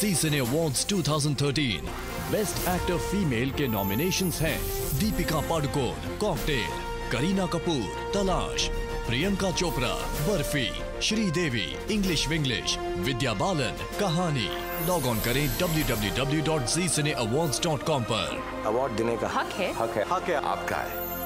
Zee Cine awards 2013 best actor female के nominations हैं Deepika Padukone Cocktail Kareena Kapoor Talaash Priyanka Chopra Barfi Sridevi English Vinglish Vidya Balan Kahaani log on करें www.zcineawards.com पर। Award देने का हक है। हक है। हक है आपका है।